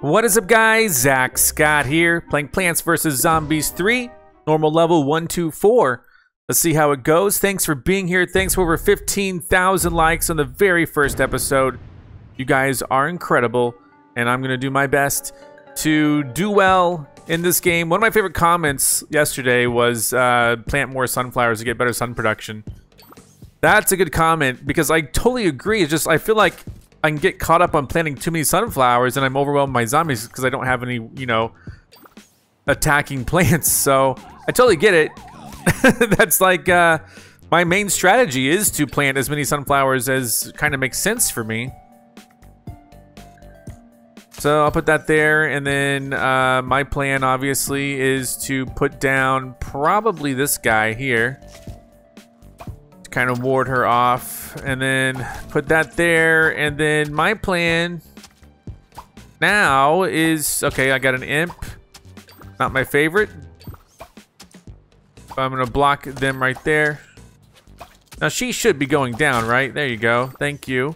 What is up guys, Zack Scott here, playing Plants vs. Zombies 3, normal level 124. Let's see how it goes. Thanks for being here. Thanks for over 15,000 likes on the very first episode. You guys are incredible, and I'm going to do my best to do well in this game. One of my favorite comments yesterday was uh, plant more sunflowers to get better sun production. That's a good comment because I totally agree. It's just I feel like I can get caught up on planting too many sunflowers and I'm overwhelmed by zombies because I don't have any, you know, attacking plants. So I totally get it. That's like uh, my main strategy is to plant as many sunflowers as kind of makes sense for me. So I'll put that there, and then uh, my plan obviously is to put down probably this guy here kind of ward her off, and then put that there, and then my plan now is okay. I got an imp, not my favorite. I'm gonna block them right there. Now she should be going down, right? There you go. Thank you.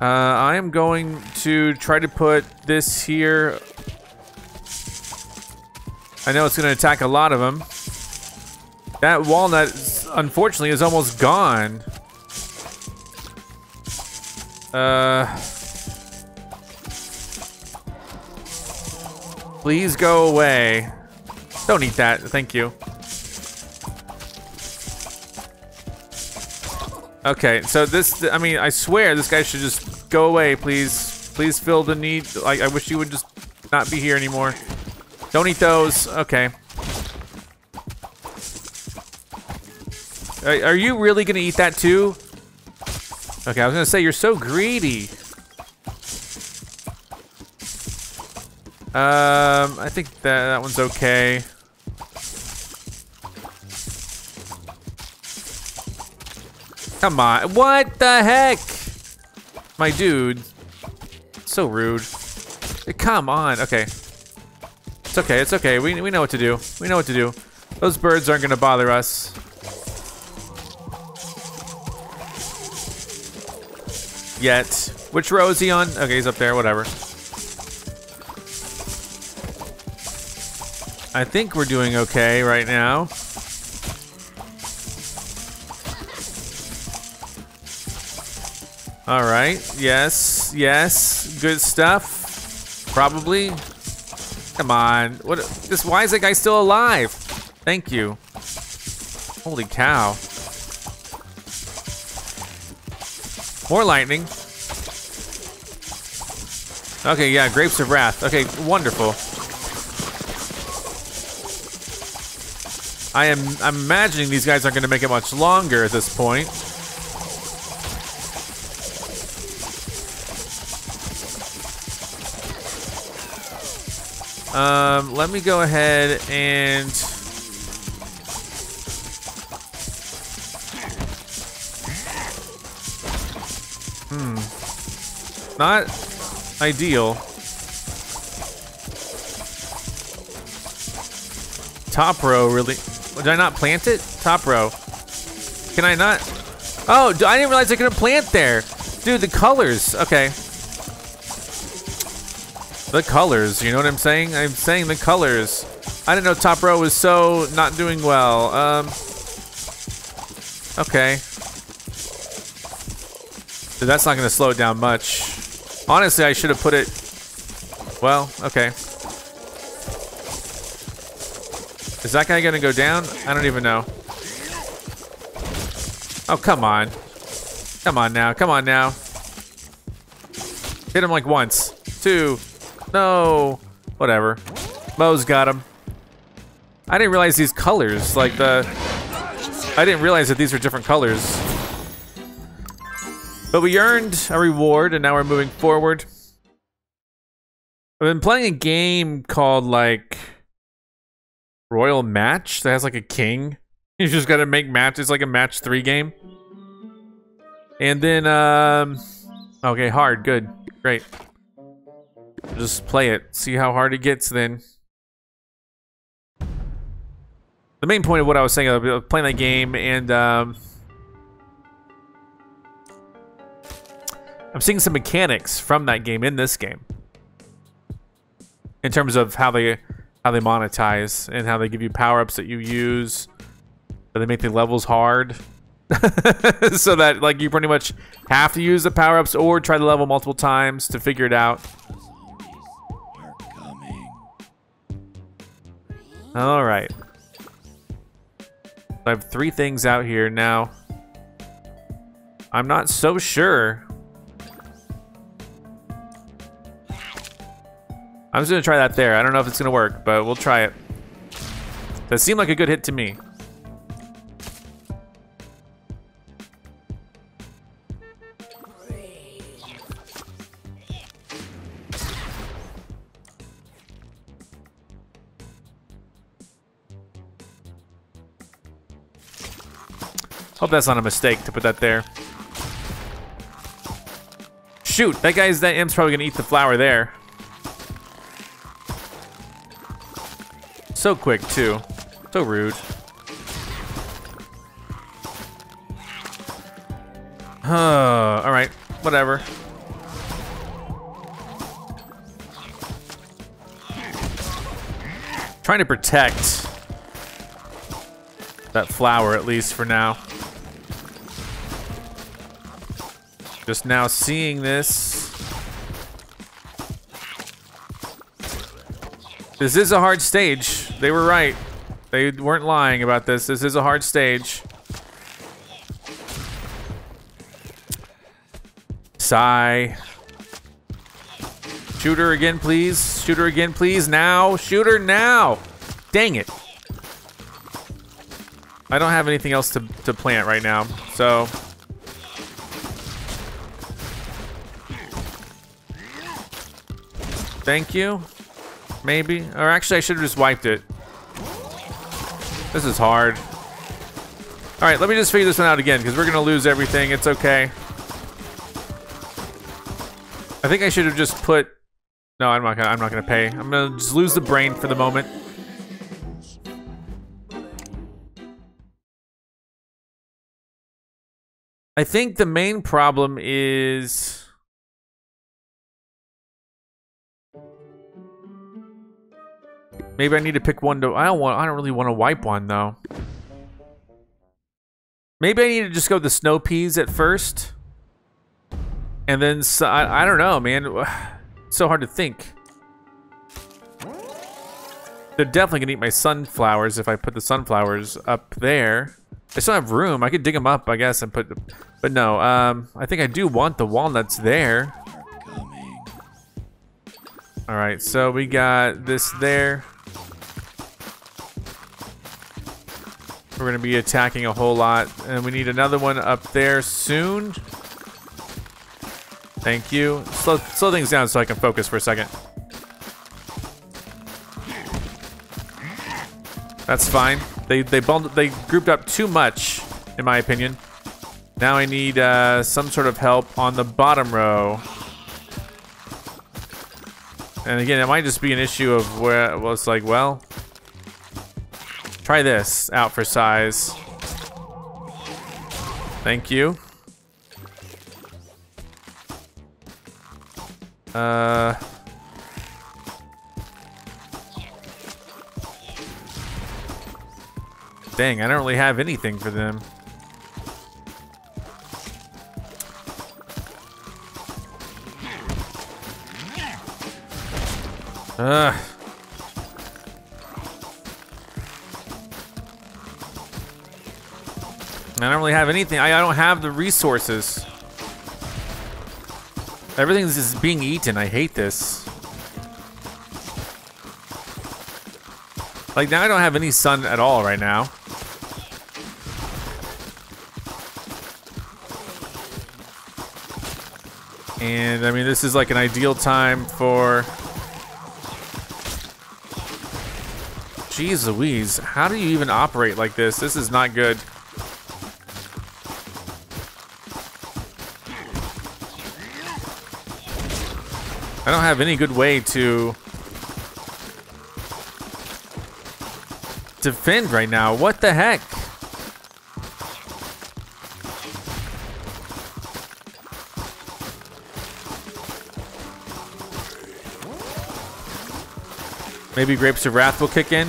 Uh, I am going to try to put this here. I know it's to attack a lot of them. That walnut, unfortunately, is almost gone. Uh, please go away. Don't eat that. Thank you. Okay, so this, I mean, I swear this guy should just go away, please. Please fill the need. Like, I wish you would just not be here anymore. Don't eat those. Okay. Are, you really gonna eat that too? Okay, I was gonna say, you're so greedy. Um, I think that, that one's okay. Come on. What the heck? My dude. So rude. Come on. Okay. It's okay. It's okay. We, we know what to do. We know what to do. Those birds aren't going to bother us. Yet. Which row is he on? Okay, he's up there. Whatever. I think we're doing okay right now. All right. Yes. Yes. Good stuff. Probably. Come on. What? This? Why is that guy still alive? Thank you. Holy cow. More lightning. Okay, yeah, Grapes of Wrath. Okay, wonderful. I am I'm imagining these guys aren't going to make it much longer at this point. Um, let me go ahead and... Not ideal. Top row, really? Did I not plant it? Top row. Can I not? Oh, I didn't realize I couldn't plant there. Dude, the colors. Okay. The colors, you know what I'm saying? I'm saying the colors. I didn't know top row was so not doing well. Um, okay. Dude, that's not going to slow it down much. Honestly, I should have put it... Well, okay. Is that guy to go down? I don't even know. Oh, come on. Come on now. Come on now. Hit him like once. Two. No. Whatever. Mo's got him. I didn't realize these colors, like the... I didn't realize that these were different colors. But we earned a reward, and now we're moving forward. I've been playing a game called, like... Royal Match that has, like, a king. You just gotta make matches, like a match three game. And then, um... Okay, hard, good, great. Just play it. See how hard it gets then. The main point of what I was saying, I was playing that game and um, I'm seeing some mechanics from that game in this game. in terms of how they how they monetize and how they give you power ups that you use, they make the levels hard. so that like you pretty much have to use the power ups or try the level multiple times to figure it out. All right. I have three things out here now. I'm not so sure. I'm just gonna try that there. I don't know if it's gonna work, but we'll try it. That seemed like a good hit to me. Hope that's not a mistake to put that there. Shoot, that guy's, that imp's probably gonna eat the flower there. So quick, too. So rude. Uh, Alright, whatever. Trying to protect that flower, at least for now. Just now seeing this. This is a hard stage. They were right. They weren't lying about this. This is a hard stage. Sigh. Shooter again, please. Shooter again, please. Now. Shooter now. Dang it. I don't have anything else to, to plant right now, so Thank you. Maybe. Or actually, I should have just wiped it. This is hard. All right, let me just figure this one out again because we're going to lose everything. It's okay. I think I should have just put... No, I'm not gonna. I'm not gonna pay. I'm gonna just lose the brain for the moment. I think the main problem is Maybe I need to pick one to. I don't want. I don't really want to wipe one though. Maybe I need to just go with the snow peas at first, and then I, I don't know, man. So hard to think. They're definitely gonna eat my sunflowers if I put the sunflowers up there. I still have room. I could dig them up, I guess, and put. But no, um, I think I do want the walnuts there. All right, so we got this there. We're going to be attacking a whole lot. And we need another one up there soon. Thank you. Slow, slow things down so I can focus for a second. That's fine. They they bundled, they grouped up too much, in my opinion. Now I need uh, some sort of help on the bottom row. And again, it might just be an issue of where well, it's like, well, Try this out for size. Thank you. Uh... Dang, I don't really have anything for them. Ugh. I don't really have anything. I, I don't have the resources. Everything's just being eaten. I hate this. Like, now I don't have any sun at all right now. And, I mean, this is like an ideal time for... Jeez Louise, how do you even operate like this? This is not good. I don't have any good way to defend right now. What the heck? Maybe Grapes of Wrath will kick in.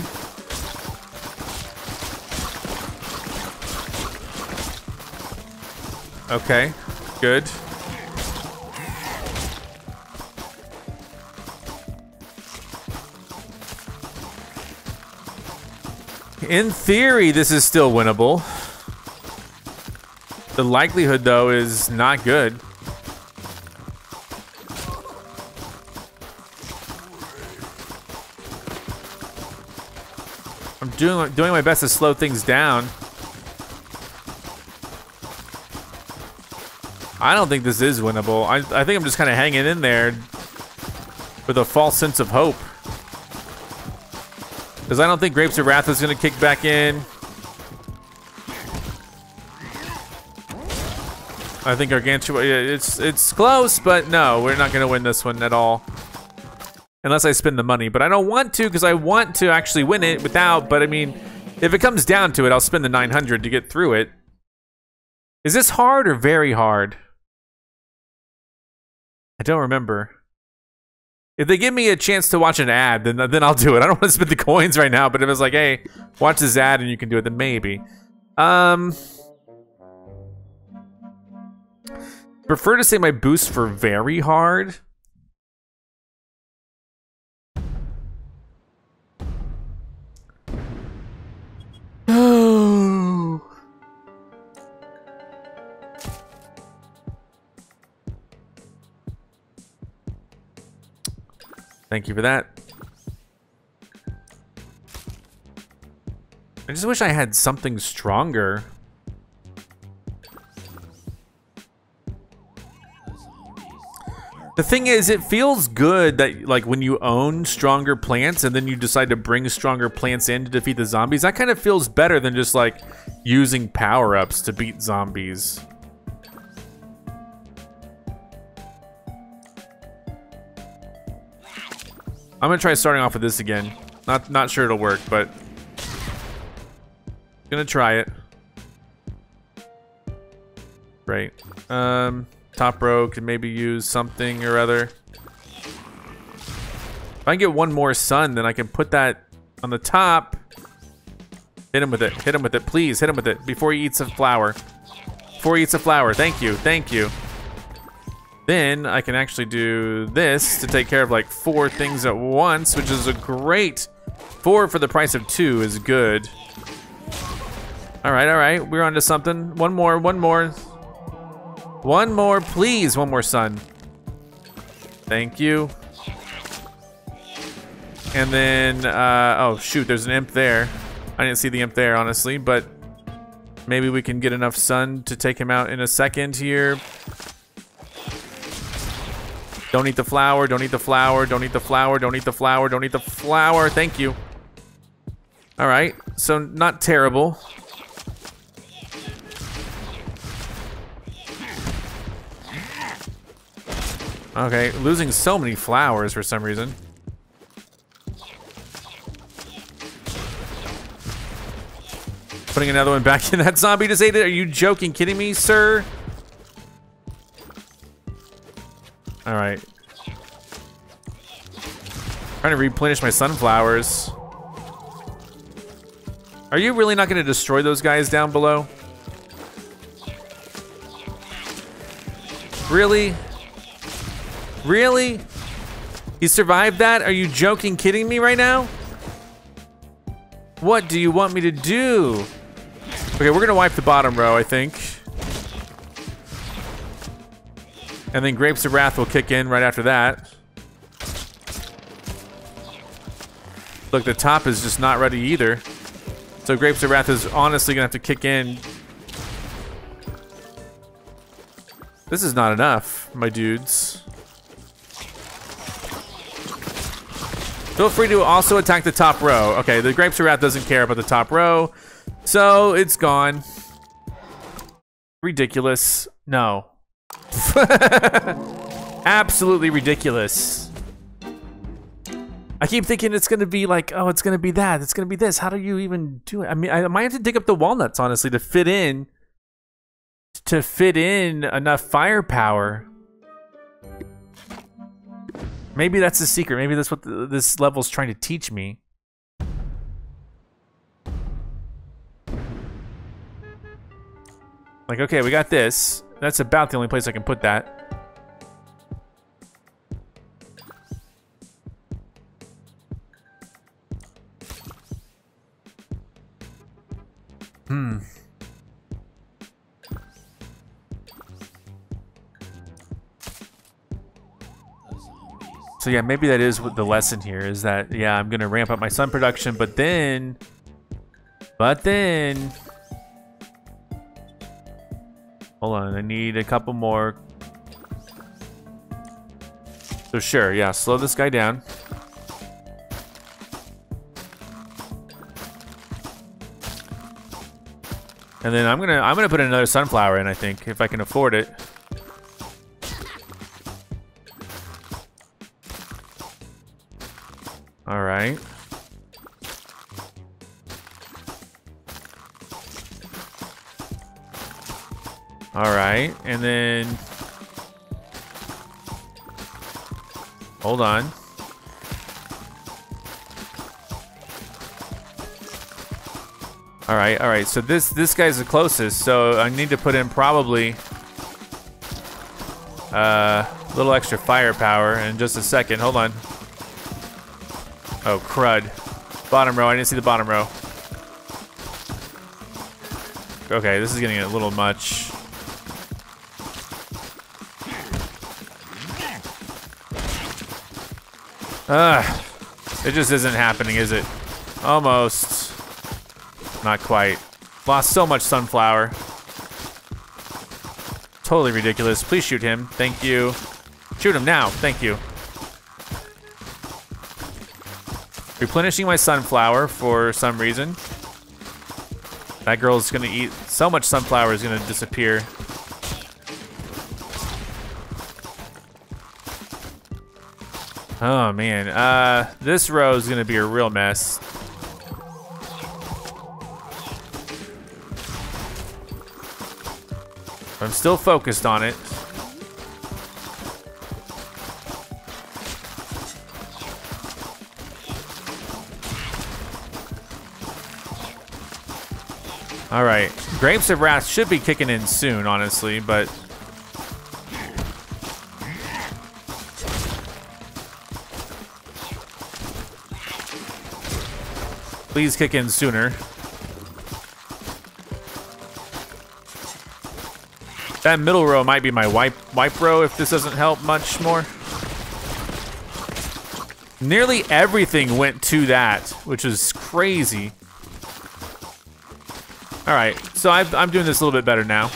Okay, good. In theory, this is still winnable. The likelihood, though, is not good. I'm doing doing my best to slow things down. I don't think this is winnable. I, I think I'm just kind of hanging in there with a false sense of hope. Because I don't think Grapes of Wrath is going to kick back in. I think Gargantuar, it's it's close, but no, we're not going to win this one at all. Unless I spend the money. But I don't want to because I want to actually win it without, but I mean, if it comes down to it, I'll spend the 900 to get through it. Is this hard or very hard? I don't remember. If they give me a chance to watch an ad, then then I'll do it. I don't want to spend the coins right now, but if it's like, hey, watch this ad and you can do it, then maybe. Um, prefer to say my boost for very hard. Thank you for that. I just wish I had something stronger. The thing is, it feels good that, like, when you own stronger plants and then you decide to bring stronger plants in to defeat the zombies, that kind of feels better than just, like, using power-ups to beat zombies. I'm gonna try starting off with this again. Not not sure it'll work, but gonna try it. Right. Um, top row can maybe use something or other. If I get one more sun, then I can put that on the top. Hit him with it. Hit him with it. Please, hit him with it before he eats a flower. Before he eats a flower. Thank you. Thank you. Then I can actually do this to take care of like four things at once, which is a great... Four for the price of two is good. All right, all right, we're on to something. One more, one more. One more, please, one more sun. Thank you. And then, uh, oh shoot, there's an imp there. I didn't see the imp there, honestly, but maybe we can get enough sun to take him out in a second here. Don't eat the flower, don't eat the flower, don't eat the flower, don't eat the flower, don't eat the flower. Thank you. All right, so not terrible. Okay, losing so many flowers for some reason. Putting another one back in. That zombie just ate it. Are you joking, kidding me, sir? All right. Trying to replenish my sunflowers. Are you really not going to destroy those guys down below? Really? Really? He survived that? Are you joking, kidding me right now? What do you want me to do? Okay, we're gonna wipe the bottom row, I think. And then Grapes of Wrath will kick in right after that. Look, the top is just not ready either. So Grapes of Wrath is honestly gonna have to kick in. This is not enough, my dudes. Feel free to also attack the top row. Okay, the Grapes of Wrath doesn't care about the top row. So it's gone. Ridiculous. No. Absolutely ridiculous. I keep thinking it's gonna be like, oh, it's gonna be that, it's gonna be this. How do you even do it? I mean, I might have to dig up the walnuts, honestly, to fit in, to fit in enough firepower. Maybe that's the secret. Maybe that's what the, this level's trying to teach me. Like, okay, we got this. That's about the only place I can put that. Hmm. So yeah, maybe that is what the lesson here is that yeah, I'm gonna ramp up my sun production, but then, but then, hold on, I need a couple more. So sure, yeah, slow this guy down. And then I'm gonna I'm gonna put another sunflower in. I think if I can afford it. All right, and then hold on. All right, all right. So this this guy's the closest. So I need to put in probably uh, a little extra firepower in just a second. Hold on. Oh crud! Bottom row. I didn't see the bottom row. Okay, this is getting a little much. Ah, it just isn't happening, is it? Almost. Not quite. Lost so much sunflower. Totally ridiculous. Please shoot him. Thank you. Shoot him now. Thank you. Replenishing my sunflower for some reason. That girl's gonna eat so much sunflower is gonna disappear. Oh man, uh, this row is gonna be a real mess. I'm still focused on it. All right, Grapes of Wrath should be kicking in soon, honestly, but please kick in sooner. That middle row might be my wipe, wipe row if this doesn't help much more. Nearly everything went to that, which is crazy. All right, so i am doing this a little bit better now.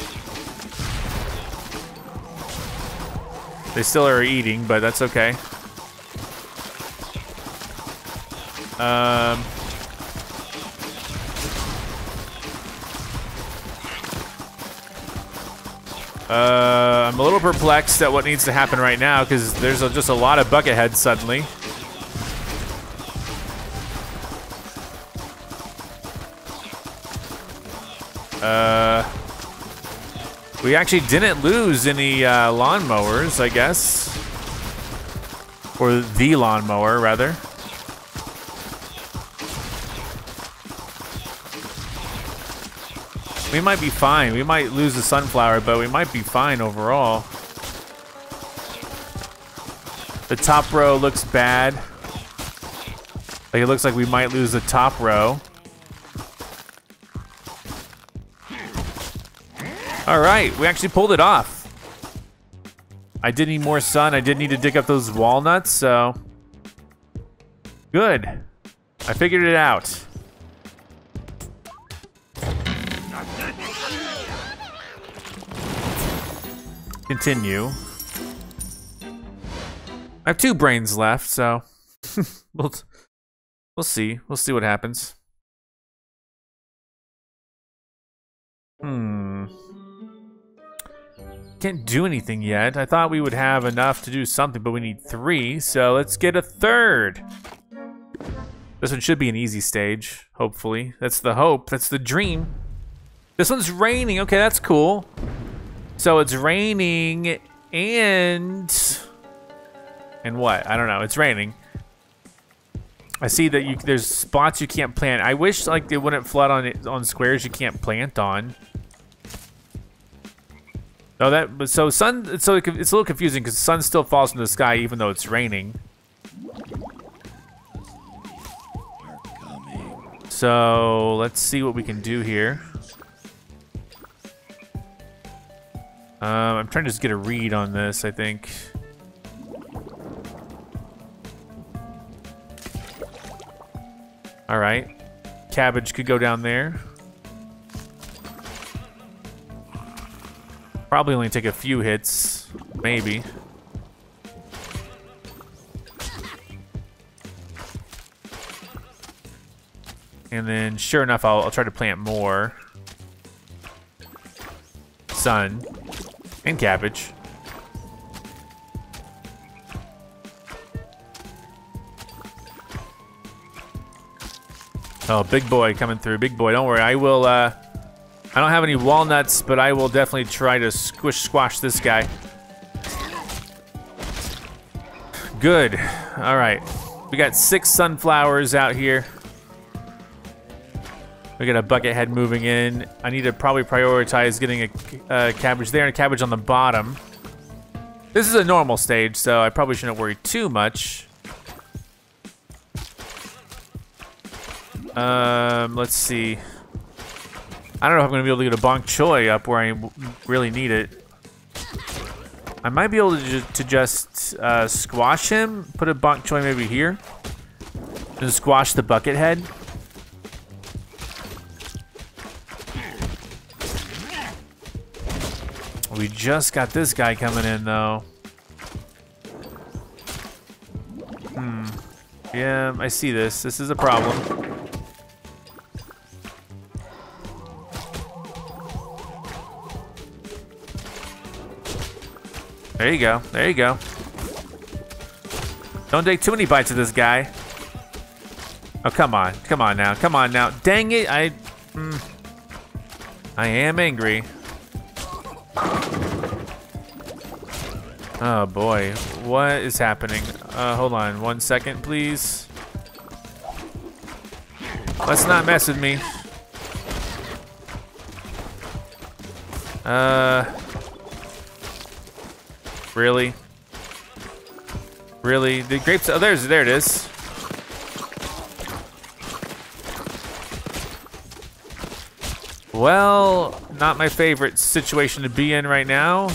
They still are eating, but that's okay. Um, Uh, I'm a little perplexed at what needs to happen right now because there's a, just a lot of bucket heads suddenly. Uh, we actually didn't lose any uh, lawnmowers, I guess. Or the lawnmower, rather. We might be fine. We might lose the sunflower, but we might be fine overall. The top row looks bad. Like it looks like we might lose the top row. All right, we actually pulled it off. I did need more sun. I did need to dig up those walnuts, so good. I figured it out. Continue. I have two brains left, so we'll we'll see. We'll see what happens. Hmm. Can't do anything yet. I thought we would have enough to do something, but we need three, so let's get a third. This one should be an easy stage, hopefully. That's the hope. That's the dream. This one's raining. Okay, that's cool. So it's raining and And what? I don't know. It's raining. I see that you there's spots you can't plant. I wish like they wouldn't flood on on squares you can't plant on. No, that but so sun so it's a little confusing because sun still falls from the sky even though it's raining. So let's see what we can do here. Um, I'm trying to just get a read on this, I think. All right. Cabbage could go down there. Probably only take a few hits, maybe. And then, sure enough, I'll, I'll try to plant more. Sun. And cabbage. Oh, big boy coming through. Big boy, don't worry. I will, uh... I don't have any walnuts, but I will definitely try to squish squash this guy. Good. All right. We got six sunflowers out here. We got a bucket head moving in. I need to probably prioritize getting a, a cabbage there and a cabbage on the bottom. This is a normal stage, so I probably shouldn't worry too much. Um, let's see. I don't know if I'm going to be able to get a bok choy up where I really need it. I might be able to, ju to just uh, squash him, put a bok choy maybe here, and squash the bucket head. We just got this guy coming in, though. Hmm. Yeah, I see this. This is a problem. There you go. There you go. Don't take too many bites of this guy. Oh, come on. Come on now. Come on now. Dang it. I... Mm, I am angry. Oh boy, what is happening? Uh, hold on one second, please. Let's not mess with me. Uh, really? Really? The grapes, oh, there's, there it is. Well, not my favorite situation to be in right now.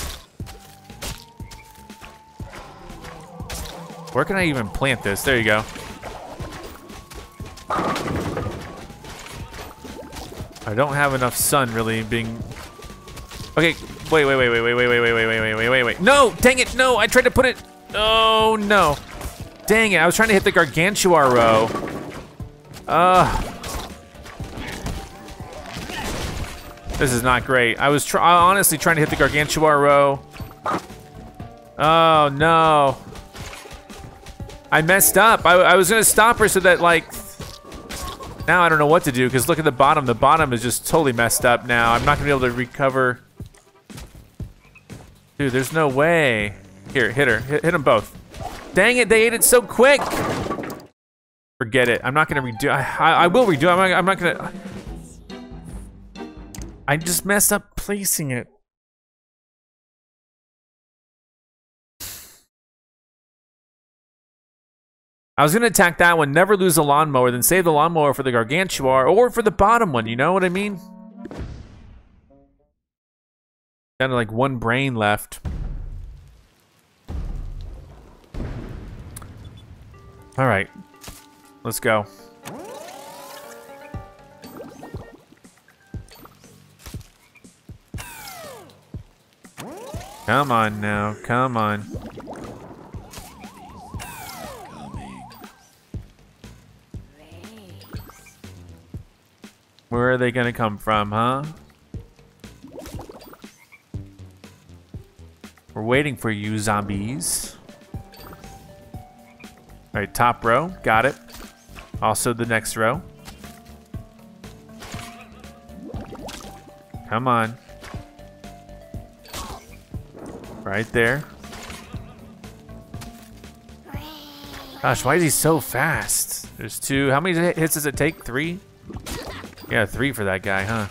Where can I even plant this? There you go. I don't have enough sun really being... Okay, wait, wait, wait, wait, wait, wait, wait, wait, wait, wait, wait, wait, wait. No, dang it, no, I tried to put it... Oh, no. Dang it, I was trying to hit the Gargantuar row. Ugh. This is not great. I was try honestly trying to hit the Gargantuar row. Oh, no. I messed up. I, I was gonna stop her so that like, now I don't know what to do because look at the bottom. The bottom is just totally messed up now. I'm not gonna be able to recover. Dude, there's no way. Here, hit her. Hit, hit them both. Dang it, they ate it so quick. Forget it. I'm not gonna redo. I, I, I will redo. I'm not, I'm not gonna. I just messed up placing it. I was gonna attack that one, never lose a lawnmower, then save the lawnmower for the gargantuar or for the bottom one, you know what I mean? Of like one brain left. All right, let's go. Come on now, come on. Where are they gonna come from, huh? We're waiting for you, zombies. All right, top row, got it. Also the next row. Come on. Right there. Gosh, why is he so fast? There's two. How many hits does it take? Three? Yeah, three for that guy, huh?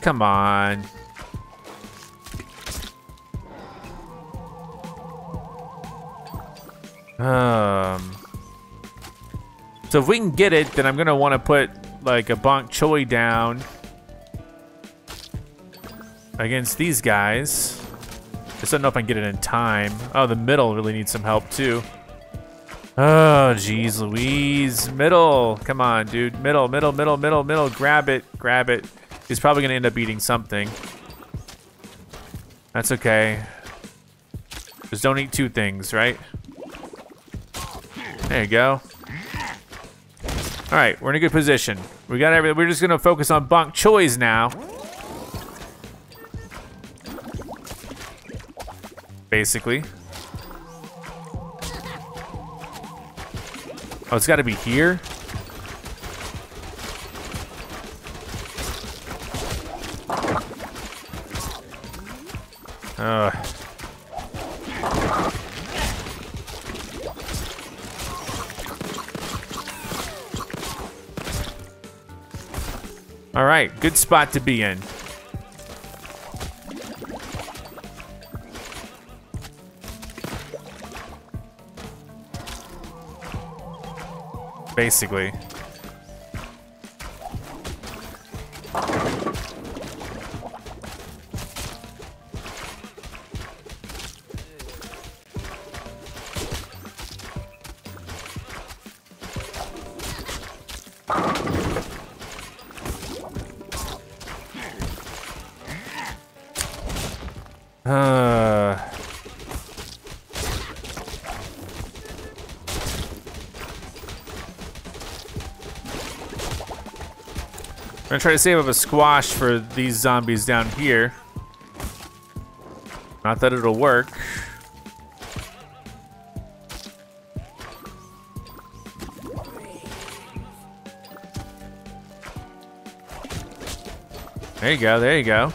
Come on. Um. So if we can get it, then I'm gonna want to put like a bok choy down against these guys. Just don't know if I can get it in time. Oh, the middle really needs some help too. Oh, jeez Louise. Middle. Come on, dude. Middle, middle, middle, middle, middle. Grab it. Grab it. He's probably going to end up eating something. That's okay. Just don't eat two things, right? There you go. All right, we're in a good position. We got everything. We're just gonna focus on bok choys now. Basically. Oh, it's got to be here. Ugh. All right, good spot to be in. Basically. Uh. Gonna try to save up a squash for these zombies down here. Not that it'll work. There you go, there you go.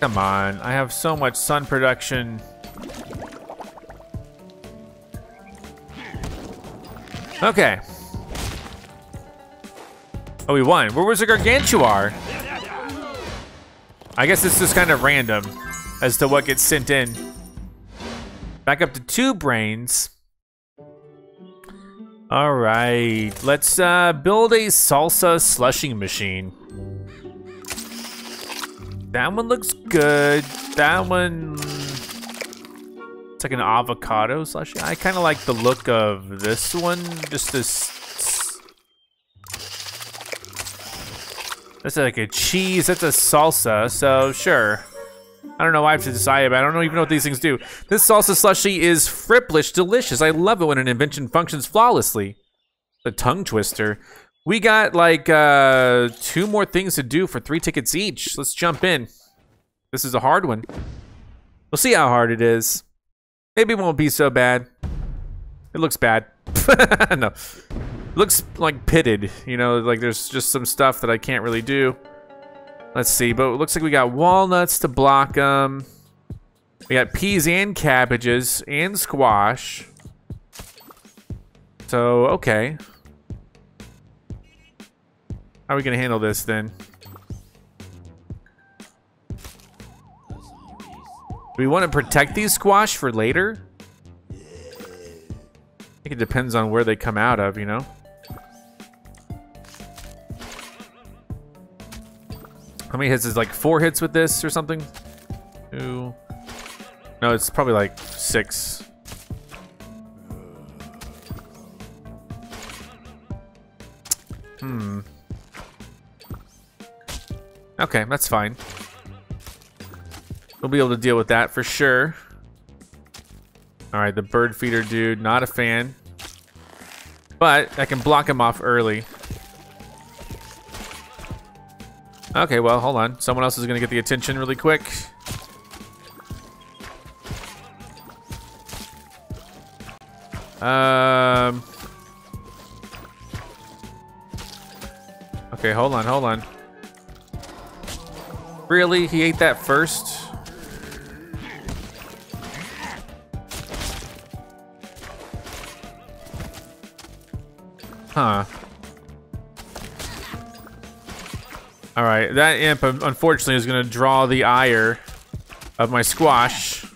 Come on, I have so much sun production. Okay. Oh, we won. Where was the Gargantuar? I guess it's just kind of random as to what gets sent in. Back up to two brains. All right, let's uh, build a salsa slushing machine. That one looks good. That one... It's like an avocado slushy. I kind of like the look of this one. Just this... That's like a cheese. That's a salsa. So, sure. I don't know why I have to decide, but I don't even know what these things do. This salsa slushy is fripplish delicious. I love it when an invention functions flawlessly. The tongue twister. We got like uh, two more things to do for three tickets each. Let's jump in. This is a hard one. We'll see how hard it is. Maybe it won't be so bad. It looks bad. no. Looks like pitted. You know, like there's just some stuff that I can't really do. Let's see, but it looks like we got walnuts to block them. We got peas and cabbages and squash. So, okay. How are we gonna handle this then? Do we want to protect these squash for later? I think it depends on where they come out of, you know? How many hits is like four hits with this or something? Two. No, it's probably like six. Hmm. Okay, that's fine. We'll be able to deal with that for sure. All right, the bird feeder dude, not a fan. But I can block him off early. Okay, well, hold on. Someone else is going to get the attention really quick. Um. Okay, hold on, hold on. Really? He ate that first? Huh. Alright, that imp unfortunately is to draw the ire of my squash.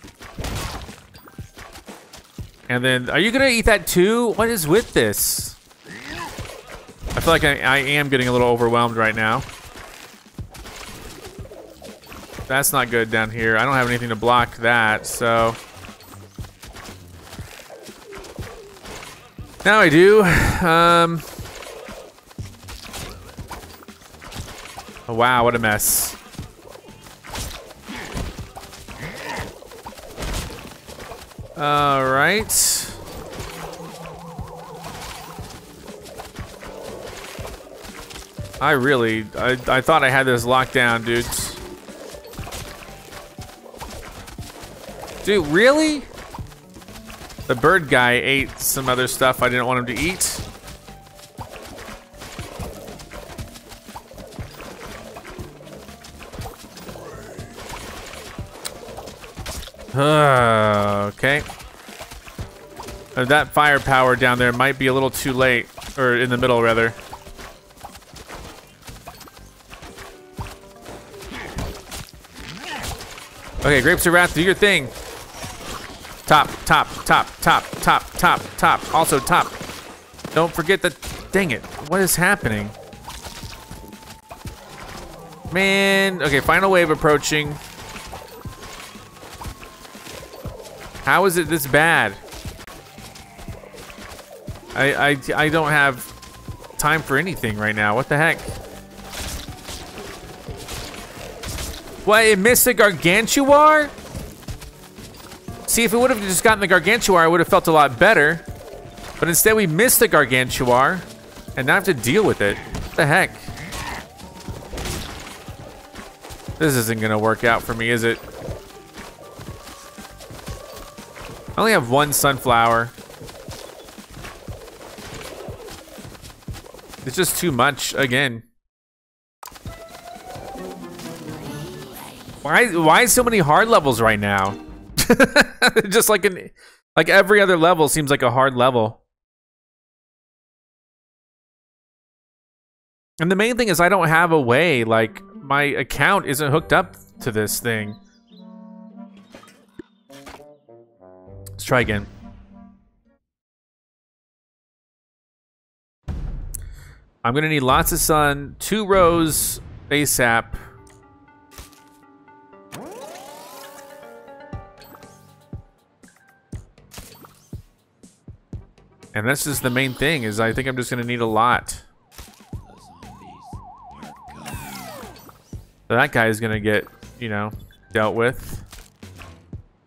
And then, are you to eat that too? What is with this? I feel like I, I am getting a little overwhelmed right now. That's not good down here. I don't have anything to block that, so... Now I do. Um... wow, what a mess. All right. I really, I, I thought I had this locked down, dudes. Dude, really? The bird guy ate some other stuff I didn't want him to eat. Okay. Uh, that firepower down there might be a little too late. Or in the middle, rather. Okay, Grapes of Wrath, do your thing. Top, top, top, top, top, top, top. Also top. Don't forget the... Dang it. What is happening? Man. Okay, final wave approaching. How is it this bad? I, I, I don't have time for anything right now. What the heck? What, it missed the Gargantuar? See, if it would have just gotten the Gargantuar, I would have felt a lot better. But instead, we missed the Gargantuar, and now I have to deal with it. What the heck? This isn't gonna work out for me, is it? I only have one sunflower. It's just too much again. Why why so many hard levels right now? just like an like every other level seems like a hard level. And the main thing is I don't have a way, like my account isn't hooked up to this thing. Let's try again. I'm gonna need lots of sun, two rows ASAP. And this is the main thing, is I think I'm just gonna need a lot. So that guy is gonna get, you know, dealt with.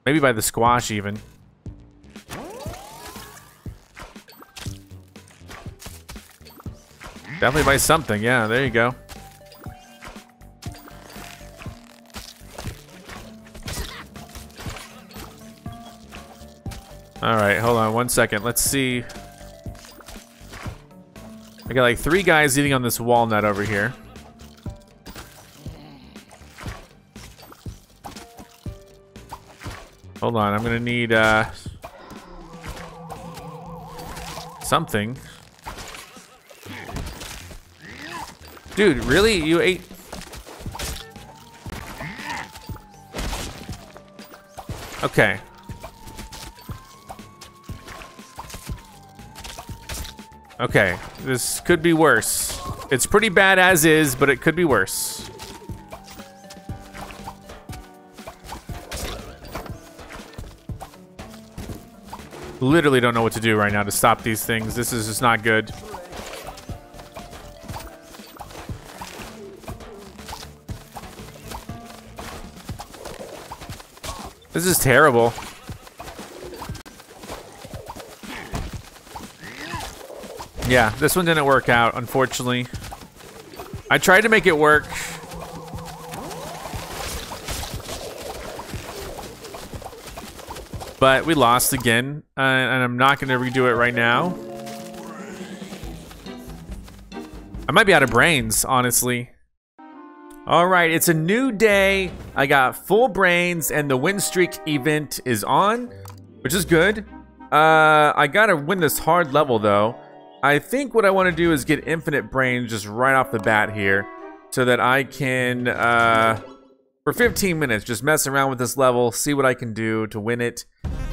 Maybe by the squash even. Definitely by something. Yeah, there you go. All right, hold on one second. Let's see. I got like three guys eating on this walnut over here. Hold on, I'm gonna need uh, something. Dude, really? You ate... Okay. Okay, this could be worse. It's pretty bad as is, but it could be worse. Literally don't know what to do right now to stop these things. This is just not good. This is terrible. Yeah, this one didn't work out, unfortunately. I tried to make it work. but we lost again, and I'm not going to redo it right now. I might be out of brains, honestly. All right, it's a new day. I got full brains, and the win streak event is on, which is good. Uh, I gotta win this hard level, though. I think what I want to do is get infinite brains just right off the bat here, so that I can, uh, for 15 minutes, just mess around with this level, see what I can do to win it.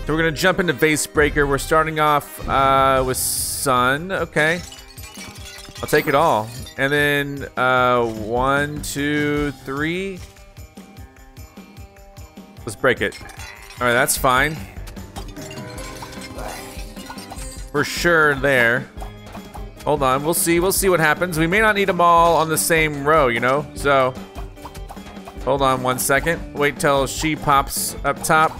So we're gonna jump into Vase Breaker. We're starting off uh, with Sun. Okay. I'll take it all. And then uh, one, two, three. Let's break it. All right, that's fine. For sure there. Hold on, we'll see. We'll see what happens. We may not need them all on the same row, you know? So, hold on one second. Wait till she pops up top.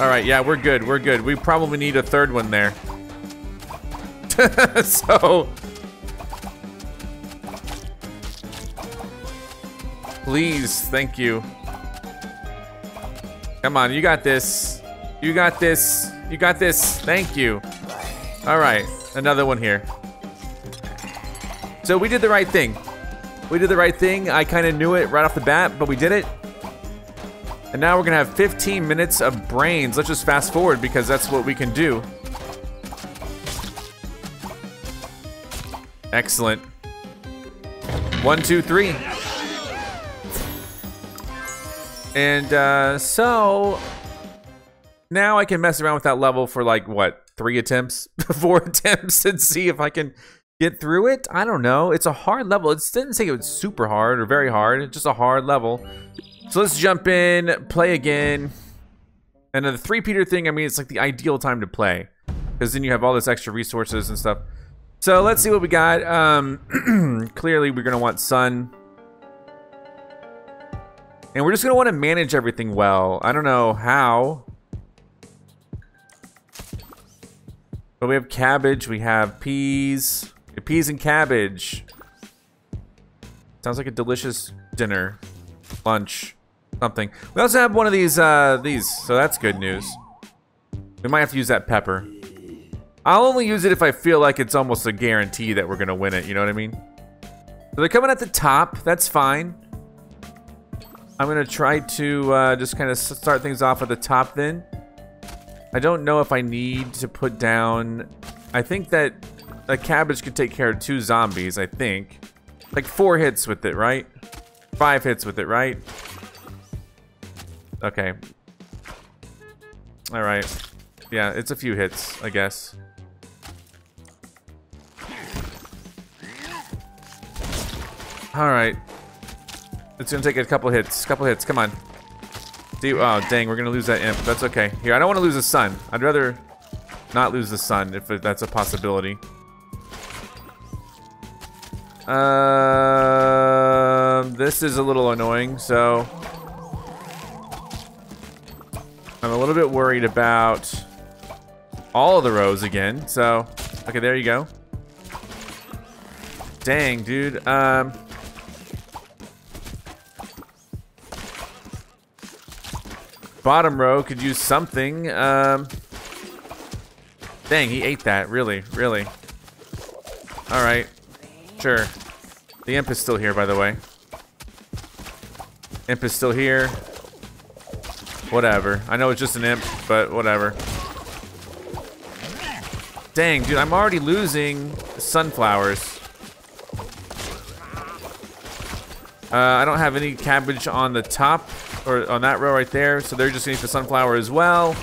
All right, yeah, we're good. We're good. We probably need a third one there. so... Please, thank you. Come on, you got this. You got this. You got this. Thank you. All right, another one here. So we did the right thing. We did the right thing. I kind of knew it right off the bat, but we did it. And now we're gonna have 15 minutes of brains. Let's just fast forward because that's what we can do. Excellent. One, two, three. And uh, so now I can mess around with that level for like what three attempts, four attempts, and see if I can get through it. I don't know. It's a hard level. It didn't say it was super hard or very hard. It's just a hard level. So let's jump in, play again. And the three Peter thing, I mean, it's like the ideal time to play. Because then you have all this extra resources and stuff. So let's see what we got. Um, clearly, we're going to want sun. And we're just going to want to manage everything well. I don't know how. But we have cabbage. We have peas. Peas and cabbage. Sounds like a delicious dinner. Lunch. Something. We also have one of these, uh, these. So that's good news. We might have to use that pepper. I'll only use it if I feel like it's almost a guarantee that we're going to win it. You know what I mean? So they're coming at the top. That's fine. I'm going to try to uh, just kind of start things off at the top then. I don't know if I need to put down... I think that a cabbage could take care of two zombies, I think. Like four hits with it, right? Five hits with it, right? Okay. Alright. Yeah, it's a few hits, I guess. Alright. It's gonna take a couple hits. Couple hits, come on. Do oh dang, we're gonna lose that imp. That's okay. Here, I don't wanna lose the sun. I'd rather not lose the sun if that's a possibility. Uh, this is a little annoying, so I'm a little bit worried about all of the rows again. So, okay, there you go. Dang, dude. Um, Bottom row could use something. Um, dang, he ate that. Really, really. All right. Sure. The imp is still here, by the way. Imp is still here. Whatever. I know it's just an imp, but whatever. Dang, dude, I'm already losing sunflowers. Uh, I don't have any cabbage on the top or on that row right there, so they're just gonna eat the sunflower as well.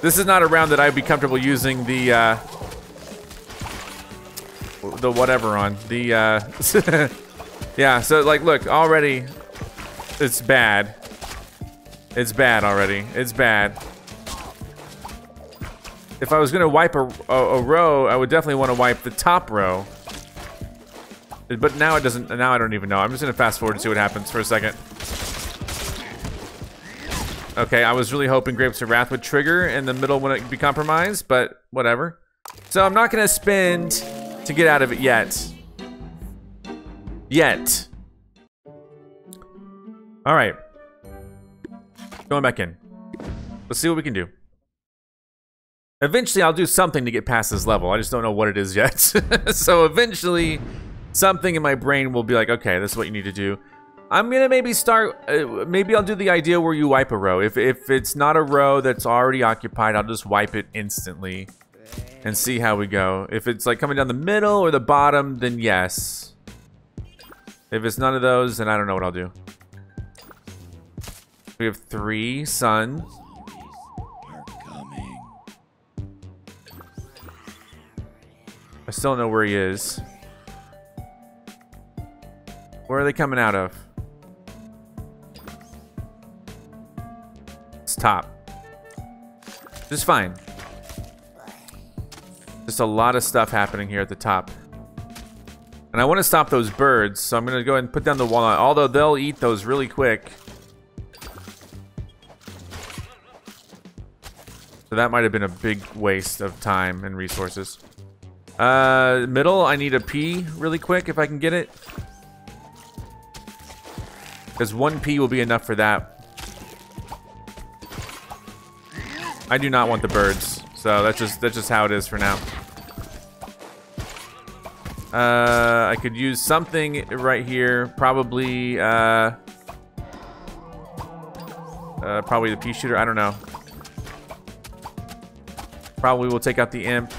This is not a round that I'd be comfortable using the uh, the whatever on the uh, yeah. So like, look, already it's bad. It's bad already. It's bad. If I was gonna wipe a, a, a row, I would definitely want to wipe the top row. But now it doesn't, now I don't even know. I'm just gonna fast forward and see what happens for a second. Okay, I was really hoping Grapes of Wrath would trigger in the middle when it be compromised, but whatever. So I'm not gonna spend to get out of it yet. Yet. All right. Going back in. Let's see what we can do. Eventually, I'll do something to get past this level. I just don't know what it is yet. so eventually, something in my brain will be like, okay, this is what you need to do. I'm gonna maybe start, uh, maybe I'll do the idea where you wipe a row. If, if it's not a row that's already occupied, I'll just wipe it instantly and see how we go. If it's like coming down the middle or the bottom, then yes. If it's none of those, then I don't know what I'll do. We have three suns. I still don't know where he is. Where are they coming out of? It's top. Just fine. Just a lot of stuff happening here at the top. And I want to stop those birds, so I'm going to go ahead and put down the walnut. Although they'll eat those really quick. So that might have been a big waste of time and resources. Uh, middle, I need a really quick if I can get it. Because one P will be enough for that. I do not want the birds. So that's just that's just how it is for now. Uh, I could use something right here. Probably, uh, uh, probably the pea shooter. I don't know. Probably will take out the imp.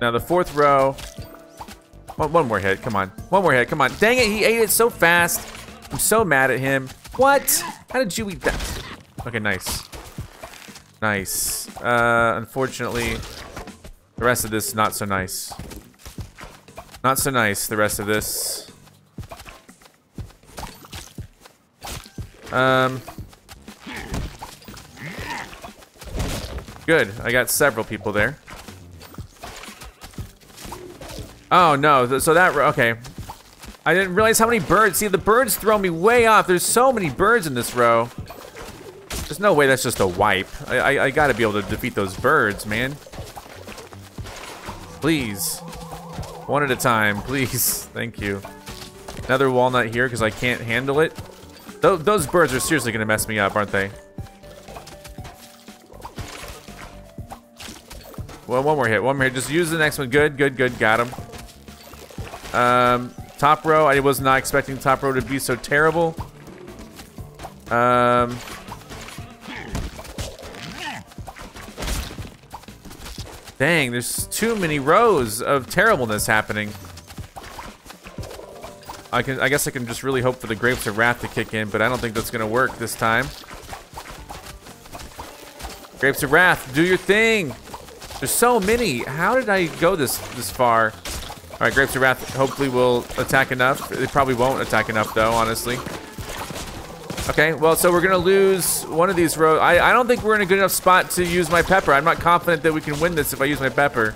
Now the fourth row. One, one more hit. Come on. One more hit. Come on. Dang it. He ate it so fast. I'm so mad at him. What? How did you eat that? Okay, nice. Nice. Uh, unfortunately, the rest of this is not so nice. Not so nice, the rest of this. Um... Good. I got several people there. Oh, no. So that... Okay. I didn't realize how many birds. See, the birds throw me way off. There's so many birds in this row. There's no way that's just a wipe. I, I, I gotta be able to defeat those birds, man. Please. One at a time, please. Thank you. Another walnut here because I can't handle it. Th those birds are seriously gonna mess me up, aren't they? Well, one more hit. One more hit. Just use the next one. Good, good, good. Got him. Um, top row. I was not expecting top row to be so terrible. Um... Dang, there's too many rows of terribleness happening. I can I guess I can just really hope for the Grapes of Wrath to kick in, but I don't think that's gonna work this time. Grapes of Wrath, do your thing! There's so many. How did I go this this far? Alright, Grapes of Wrath hopefully will attack enough. They probably won't attack enough though, honestly. Okay, well, so we're gonna lose one of these rows. I, I don't think we're in a good enough spot to use my pepper. I'm not confident that we can win this if I use my pepper.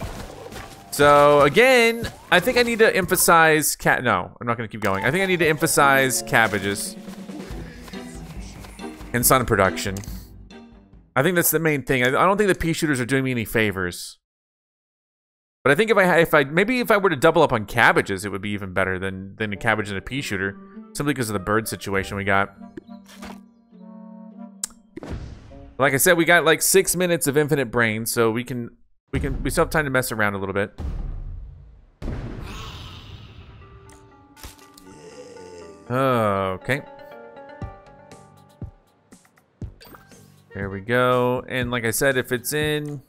So, again, I think I need to emphasize cat. No, I'm not gonna keep going. I think I need to emphasize cabbages. And sun production. I think that's the main thing. I, I don't think the pea shooters are doing me any favors. But I think if I if I maybe if I were to double up on cabbages, it would be even better than than a cabbage and a pea shooter, simply because of the bird situation we got. Like I said, we got like six minutes of infinite brain, so we can we can we still have time to mess around a little bit. Okay. There we go. And like I said, if it's in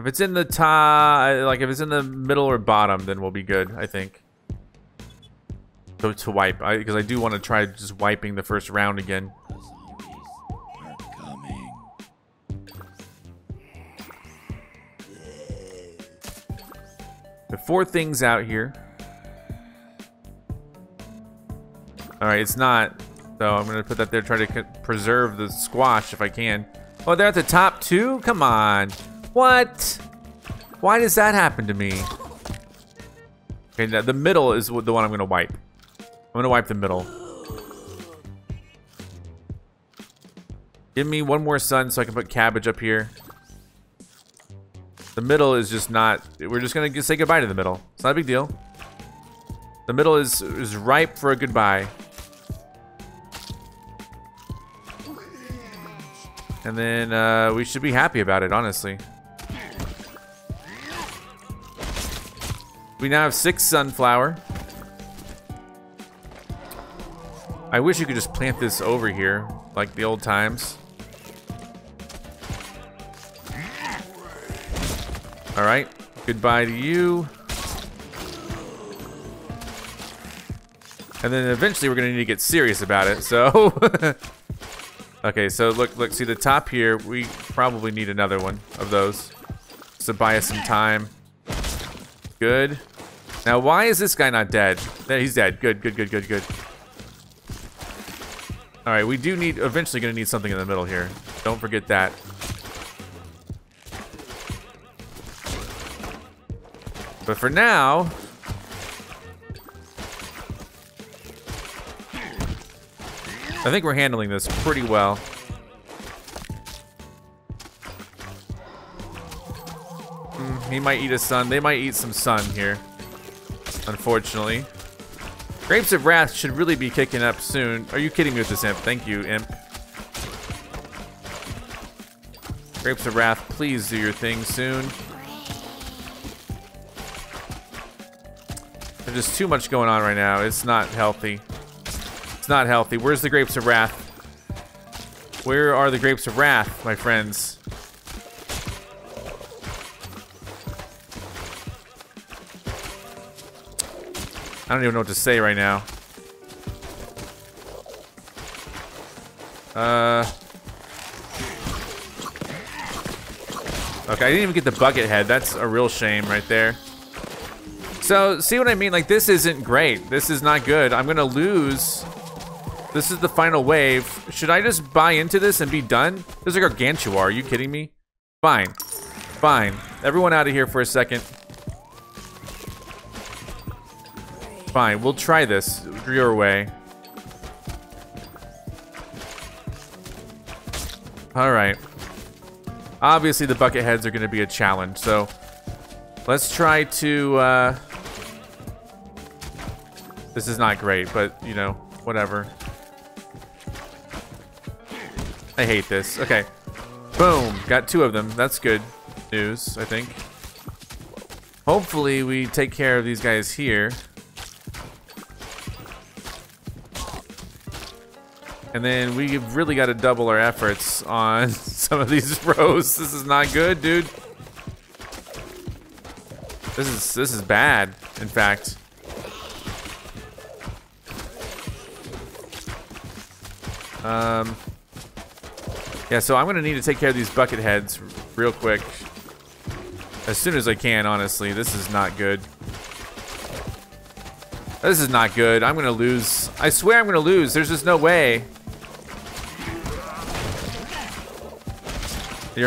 if it's in the top, like if it's in the middle or bottom, then we'll be good, I think. So to wipe, because I, I do want to try just wiping the first round again. The four things out here. Alright, it's not. So I'm to put that there, try to preserve the squash if I can. Oh, they're at the top too? Come on. What? Why does that happen to me? Okay, now the middle is the one I'm gonna wipe. I'm gonna wipe the middle. Give me one more sun so I can put cabbage up here. The middle is just not... We're just gonna say goodbye to the middle. It's not a big deal. The middle is, is ripe for a goodbye. And then uh, we should be happy about it, honestly. We now have six sunflower. I wish you could just plant this over here, like the old times. All right, goodbye to you. And then eventually we're gonna need to get serious about it, so. okay, so look, look, see the top here, we probably need another one of those. to buy us some time. Good. Now, why is this guy not dead? There, he's dead. Good, good, good, good, good. All right, we do need, eventually gonna need something in the middle here. Don't forget that. But for now, I think we're handling this pretty well. Mm, he might eat a sun. They might eat some sun here unfortunately. Grapes of Wrath should really be kicking up soon. Are you kidding me with this imp? Thank you, imp. Grapes of Wrath, please do your thing soon. There's just too much going on right now. It's not healthy. It's not healthy. Where's the Grapes of Wrath? Where are the Grapes of Wrath, my friends? I don't even know what to say right now. Uh. Okay, I didn't even get the bucket head. That's a real shame right there. So, see what I mean? Like, this isn't great. This is not good. I'm gonna lose. This is the final wave. Should I just buy into this and be done? There's a Gargantuar. Are you kidding me? Fine. Fine. Everyone out of here for a second. Fine, we'll try this your way. Alright. Obviously, the bucket heads are going to be a challenge, so let's try to... Uh, this is not great, but, you know, whatever. I hate this. Okay. Boom. Got two of them. That's good news, I think. Hopefully, we take care of these guys here. And then we've really got to double our efforts on some of these rows. This is not good, dude. This is this is bad, in fact. Um Yeah, so I'm gonna need to take care of these bucket heads real quick. As soon as I can, honestly. This is not good. This is not good. I'm gonna lose. I swear I'm gonna lose. There's just no way.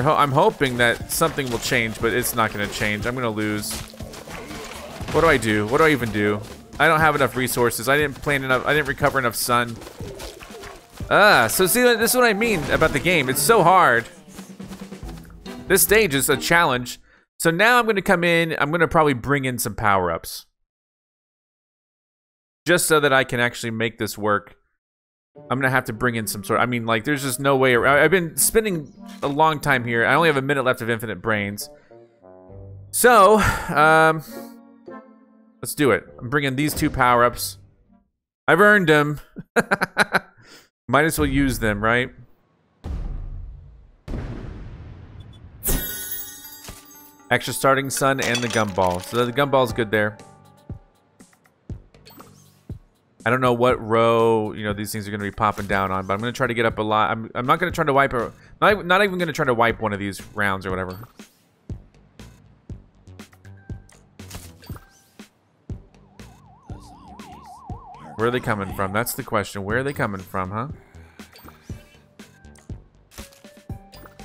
Ho I'm hoping that something will change, but it's not going to change. I'm going to lose. What do I do? What do I even do? I don't have enough resources. I didn't plan enough. I didn't recover enough sun. Ah, so see, this is what I mean about the game. It's so hard. This stage is a challenge. So now I'm going to come in. I'm going to probably bring in some power-ups. Just so that I can actually make this work. I'm gonna have to bring in some sort. I mean, like, there's just no way. Around. I've been spending a long time here. I only have a minute left of infinite brains. So, um, let's do it. I'm bringing these two power ups. I've earned them. Might as well use them, right? Extra starting sun and the gumball. So the gumball's good there. I don't know what row, you know, these things are going to be popping down on, but I'm going to try to get up a lot. I'm, I'm not going to try to wipe, a, not, not even going to try to wipe one of these rounds or whatever. Where are they coming from? That's the question. Where are they coming from, huh?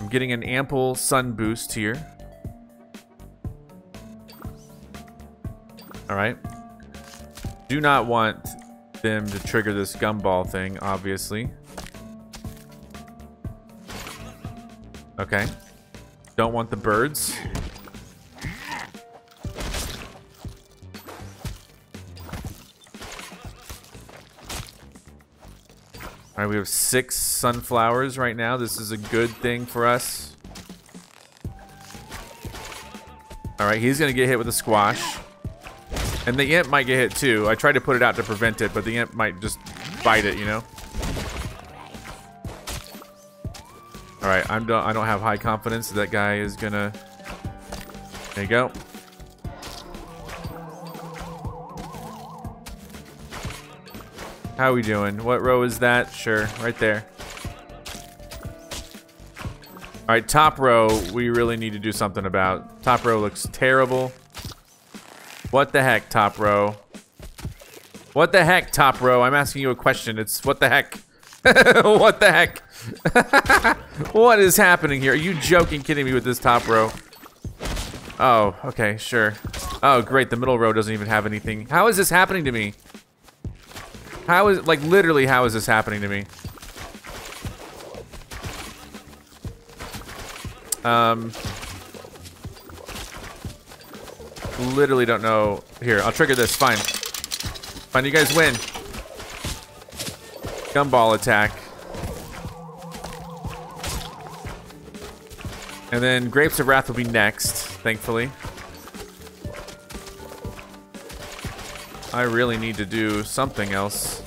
I'm getting an ample sun boost here. Alright. Do not want them to trigger this gumball thing, obviously. Okay. Don't want the birds. All right, we have six sunflowers right now. This is a good thing for us. All right, he's going to get hit with a squash. And the imp might get hit too. I tried to put it out to prevent it, but the imp might just bite it, you know? All right, I'm don't, I don't have high confidence that, guy is gonna. There you go. How we doing? What row is that? Sure, right there. All right, top row, we really need to do something about. Top row looks terrible. What the heck, top row? What the heck, top row? I'm asking you a question. It's what the heck? what the heck? what is happening here? Are you joking, kidding me with this top row? Oh, okay, sure. Oh, great. The middle row doesn't even have anything. How is this happening to me? How is, like, literally, how is this happening to me? Um, literally don't know. Here, I'll trigger this. Fine. Fine, you guys win. Gumball attack. And then Grapes of Wrath will be next, thankfully. I really need to do something else.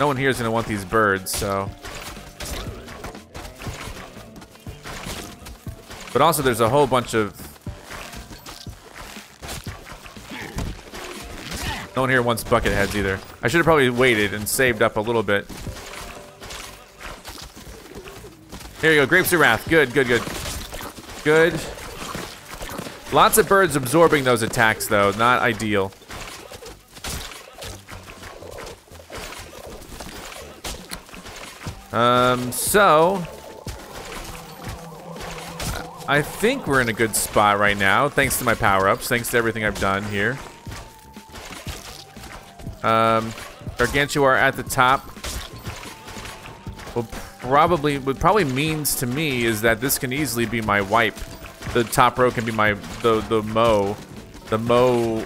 No one here is going to want these birds, so... But also there's a whole bunch of... No one here wants bucket heads either. I should have probably waited and saved up a little bit. Here you go, Grapes of Wrath. Good, good, good. Good. Lots of birds absorbing those attacks, though. Not ideal. Um, so... I think we're in a good spot right now, thanks to my power-ups, thanks to everything I've done here. Um, Gargantuar at the top. Will probably, what probably means to me is that this can easily be my wipe. The top row can be my, the, the Mow. The mo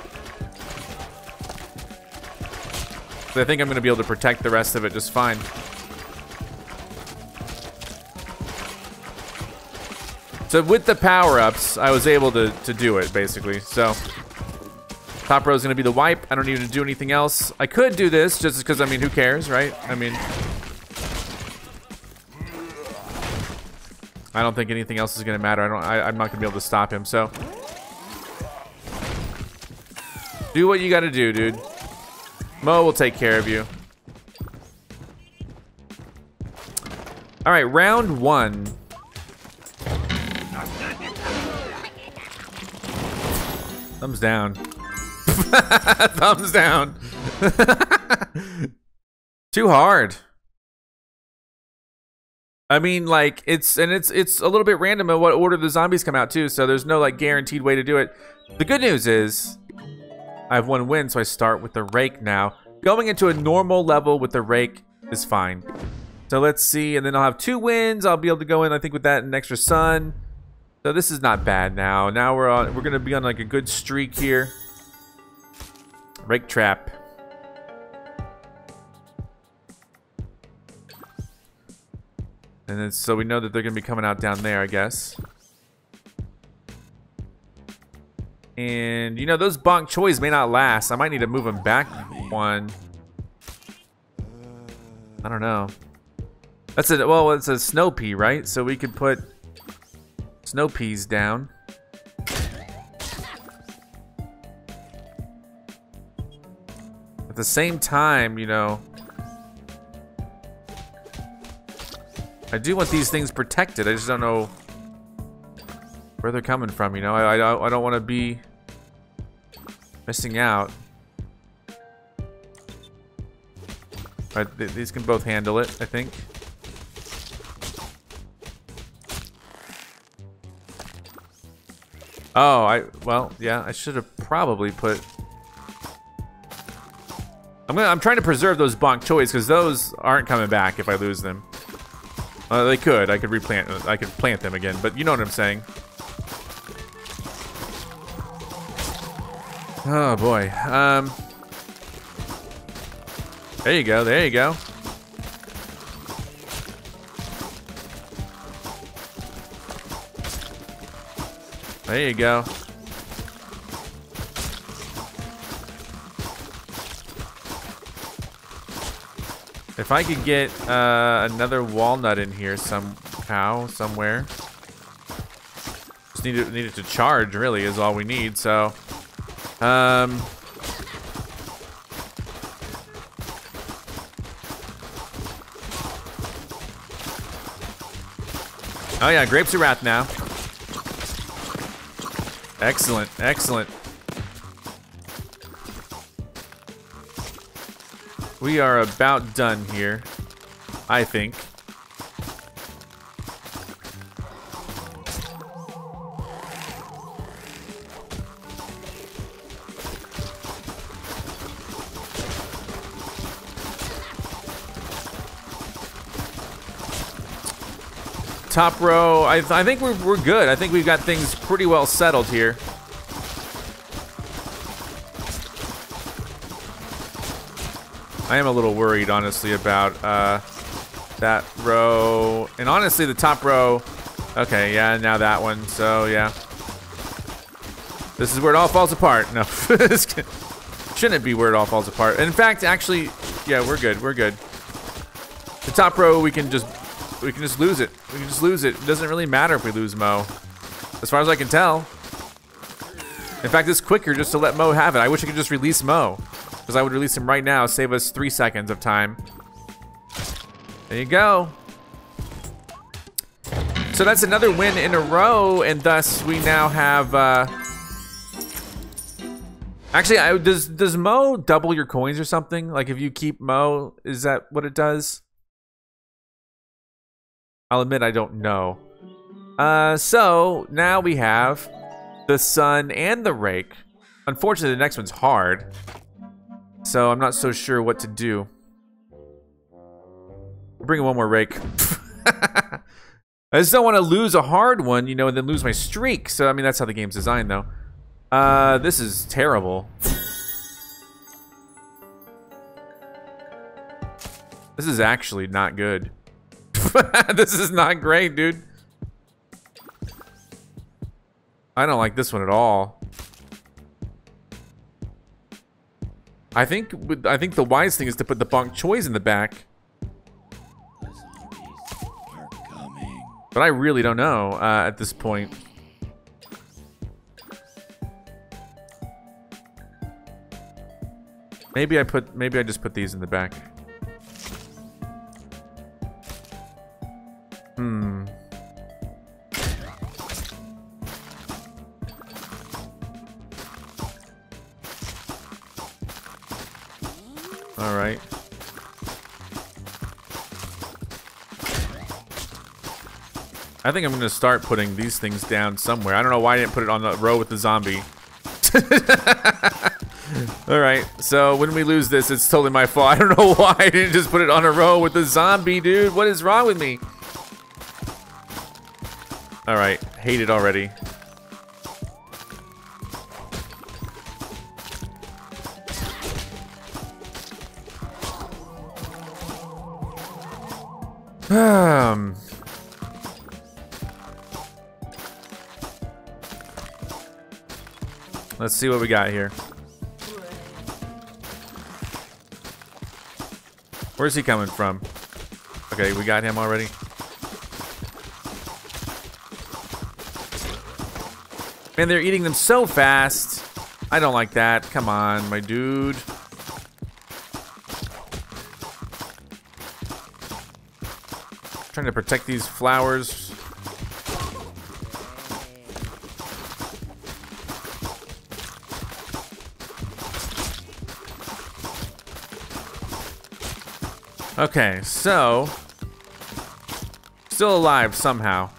I think I'm going to be able to protect the rest of it just fine. So with the power-ups, I was able to, to do it, basically. So, top row is going to be the wipe. I don't need to do anything else. I could do this, just because, I mean, who cares, right? I mean... I don't think anything else is going to matter. I don't, I, I'm not going to be able to stop him, so... Do what you got to do, dude. Mo will take care of you. All right, round one. Thumbs down. Thumbs down. Too hard. I mean, like it's and it's it's a little bit random in what order the zombies come out too. So there's no like guaranteed way to do it. The good news is I have one win, so I start with the rake now. Going into a normal level with the rake is fine. So let's see, and then I'll have two wins. I'll be able to go in, I think, with that and extra sun. So this is not bad now. Now we're on. We're gonna be on like a good streak here. Rake trap. And then so we know that they're gonna be coming out down there, I guess. And you know those bonk choys may not last. I might need to move them back one. I don't know. That's a well, it's a snow pea, right? So we could put Snow peas down. At the same time, you know, I do want these things protected. I just don't know where they're coming from, you know? I, I, I don't want to be missing out. But th these can both handle it, I think. Oh, I well, yeah, I should have probably put. I'm gonna. I'm trying to preserve those bonk choys because those aren't coming back if I lose them. Uh, they could. I could replant. I could plant them again, but you know what I'm saying. Oh boy. Um. There you go. There you go. There you go. If I could get uh, another walnut in here somehow, somewhere. Just need it, need it to charge, really, is all we need, so... Um... Oh yeah, Grapes of Wrath now. Excellent, excellent. We are about done here, I think. Top row, I, th I think we're, we're good. I think we've got things pretty well settled here. I am a little worried, honestly, about uh, that row. And honestly, the top row. Okay, yeah, now that one. So, yeah. This is where it all falls apart. No. Shouldn't be where it all falls apart? In fact, actually, yeah, we're good. We're good. The top row, we can just we can just lose it. We can just lose it. It doesn't really matter if we lose Mo. As far as I can tell. In fact, it's quicker just to let Mo have it. I wish I could just release Mo. Because I would release him right now, save us three seconds of time. There you go. So that's another win in a row, and thus we now have, uh... Actually, I, does does Mo double your coins or something? Like if you keep Mo, is that what it does? I'll admit I don't know. Uh, so now we have the sun and the rake. Unfortunately, the next one's hard. So I'm not so sure what to do. Bring one more rake. I just don't want to lose a hard one, you know, and then lose my streak. So, I mean, that's how the game's designed, though. Uh, this is terrible. This is actually not good. this is not great, dude. I don't like this one at all. I think I think the wise thing is to put the bonk choys in the back. But I really don't know uh, at this point. Maybe I put maybe I just put these in the back. Hmm. All right. I think I'm going to start putting these things down somewhere. I don't know why I didn't put it on the row with the zombie. All right, so when we lose this, it's totally my fault. I don't know why I didn't just put it on a row with the zombie, dude. What is wrong with me? All right, hate it already. Um. Let's see what we got here. Where's he coming from? Okay, we got him already. Man, they're eating them so fast. I don't like that. Come on, my dude. Trying to protect these flowers. Okay, so... Still alive somehow.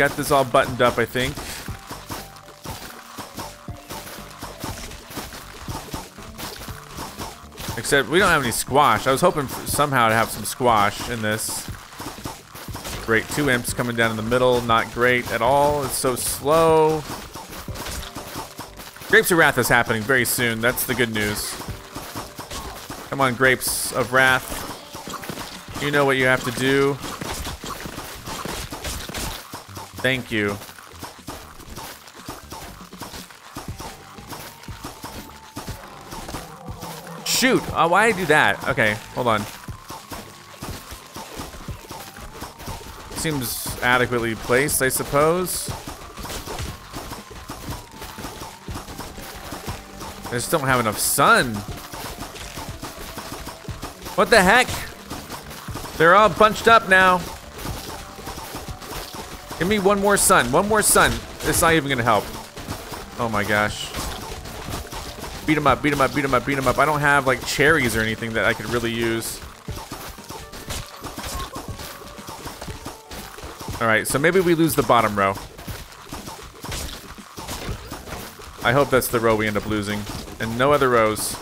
got this all buttoned up, I think. Except we don't have any squash. I was hoping somehow to have some squash in this. Great, two imps coming down in the middle. Not great at all. It's so slow. Grapes of Wrath is happening very soon. That's the good news. Come on, Grapes of Wrath. You know what you have to do. Thank you. Shoot! Uh, why did I do that? Okay, hold on. Seems adequately placed, I suppose. I just don't have enough sun. What the heck? They're all bunched up now. Give me one more sun. One more sun. It's not even gonna help. Oh my gosh. Beat him up, beat him up, beat him up, beat him up. I don't have like cherries or anything that I could really use. All right, so maybe we lose the bottom row. I hope that's the row we end up losing. And no other rows.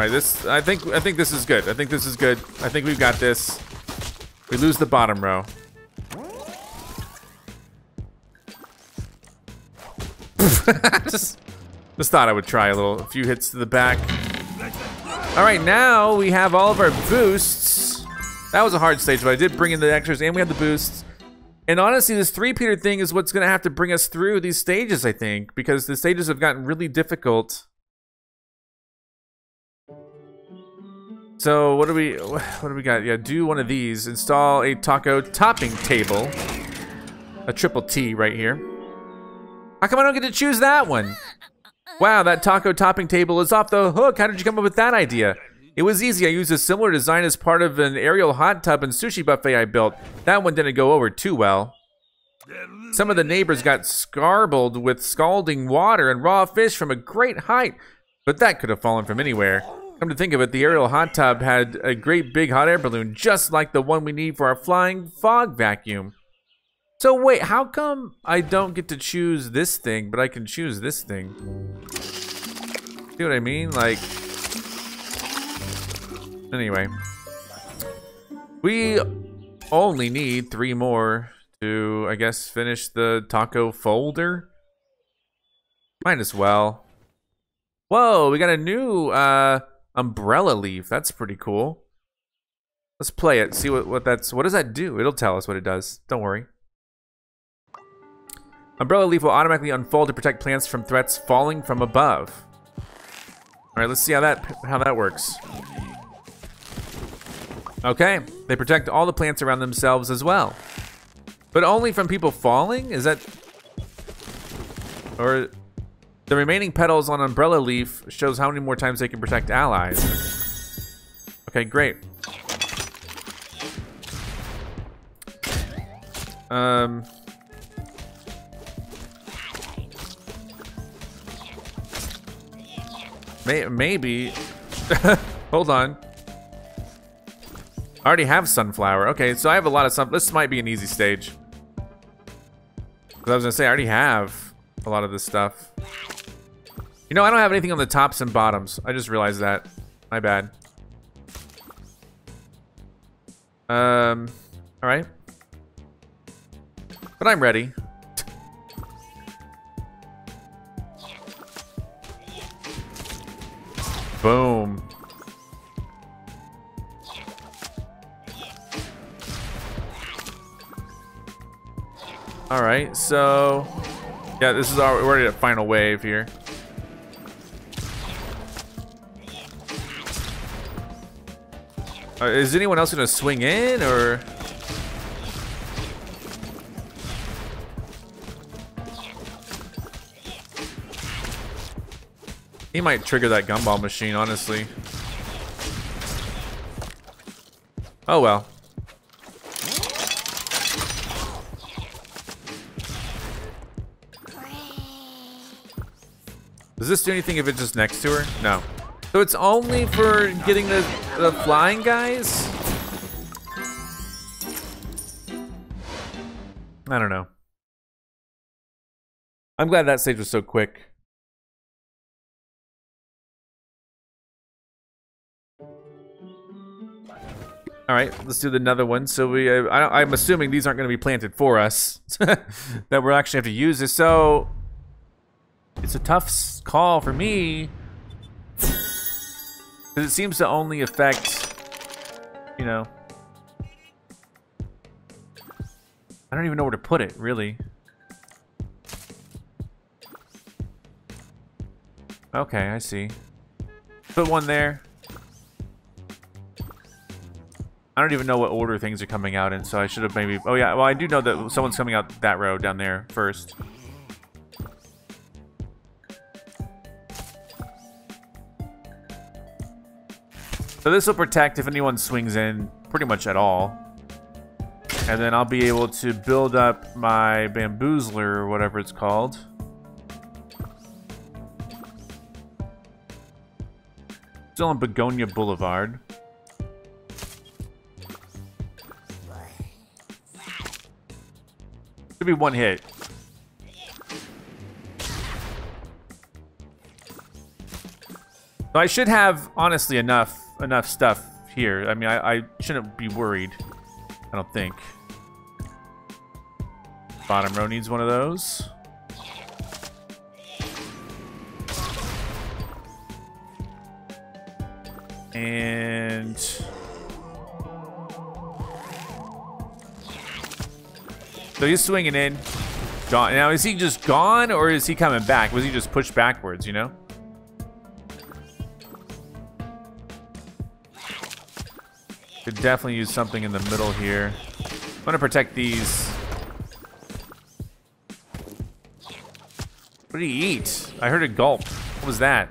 Right, this I think I think this is good. I think this is good. I think we've got this. We lose the bottom row. just, just thought I would try a little, a few hits to the back. All right, now we have all of our boosts. That was a hard stage, but I did bring in the extras and we had the boosts. And honestly, this three-peater thing is what's going to have to bring us through these stages, I think, because the stages have gotten really difficult. So what do we, what do we got? Yeah, do one of these. Install a taco topping table. A triple T right here. How come I don't get to choose that one? Wow, that taco topping table is off the hook. How did you come up with that idea? It was easy. I used a similar design as part of an aerial hot tub and sushi buffet I built. That one didn't go over too well. Some of the neighbors got scarbled with scalding water and raw fish from a great height, but that could have fallen from anywhere. Come to think of it, the aerial hot tub had a great big hot air balloon, just like the one we need for our flying fog vacuum. So wait, how come I don't get to choose this thing, but I can choose this thing? See what I mean? Like, anyway. We only need three more to, I guess, finish the taco folder. Might as well. Whoa, we got a new uh, umbrella leaf. That's pretty cool. Let's play it. See what, what that's. What does that do? It'll tell us what it does. Don't worry. Umbrella leaf will automatically unfold to protect plants from threats falling from above. All right, let's see how that how that works. Okay, they protect all the plants around themselves as well. But only from people falling? Is that... Or... The remaining petals on Umbrella Leaf shows how many more times they can protect allies. Okay, great. Um... May maybe. Hold on. I already have sunflower. Okay, so I have a lot of sun. This might be an easy stage. Because I was gonna say I already have a lot of this stuff. You know, I don't have anything on the tops and bottoms. I just realized that. My bad. Um, all right. But I'm ready. Boom. All right, so yeah, this is our we're already at final wave here. Uh, is anyone else gonna swing in or? He might trigger that gumball machine, honestly. Oh well. Does this do anything if it's just next to her? No. So it's only for getting the, the flying guys? I don't know. I'm glad that stage was so quick. All right, let's do another one. So we, uh, I, am assuming these aren't going to be planted for us, that we're actually have to use this. So it's a tough call for me. Because it seems to only affect, you know. I don't even know where to put it, really. Okay, I see. Put one there. I don't even know what order things are coming out in, so I should have maybe... Oh, yeah, well, I do know that someone's coming out that row down there first. So this will protect if anyone swings in pretty much at all. And then I'll be able to build up my bamboozler or whatever it's called. Still on Begonia Boulevard. Should be one hit. So I should have, honestly, enough enough stuff here. I mean, I, I shouldn't be worried. I don't think. Bottom row needs one of those. And... So he's swinging in. Gone. Now, is he just gone, or is he coming back? Was he just pushed backwards, you know? Definitely use something in the middle here. I'm gonna protect these. What did he eat? I heard a gulp. What was that?